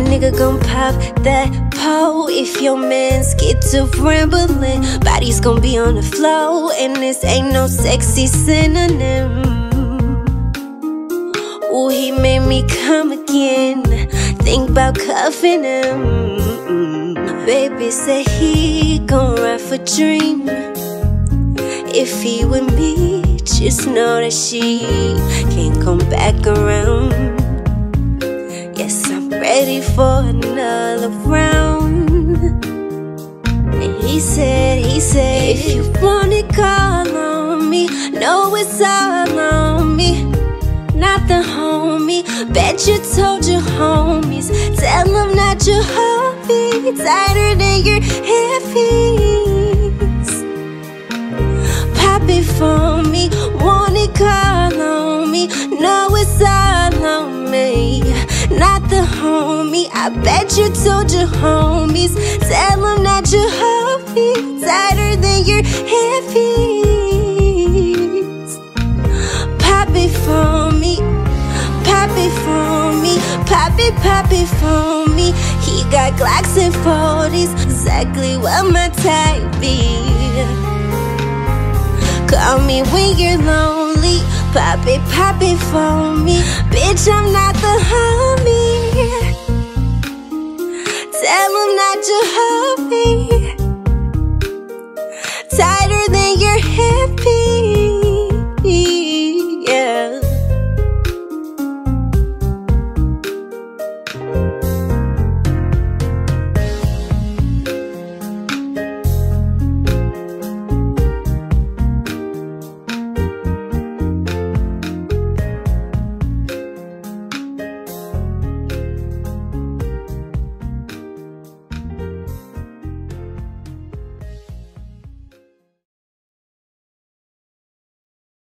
nigga gon' pop that pole if your mans get to rambling. Body's gon' be on the flow, and this ain't no sexy synonym. Ooh, he made me come again. Think about cuffing him. Baby said he gon' ride for dream. If he with me, just know that she can't come back around. Yes, I'm ready for another round. And he said, he said, if you want it, call on me. Know it's all on me. Not the homie. Bet you told your homies. Tell them not your hobby. Tighter than your heavies. Pop it for me. Want it, call on me. Know it's all I bet you told your homies. Tell them not your hobby. Tighter than your heavies. Pop it for me. Pop it for me. Pop it, pop it for me. He got Glocks and 40s. Exactly what my type be. Call me when you're lonely. Pop it, pop it for me. Bitch, I'm not the homie.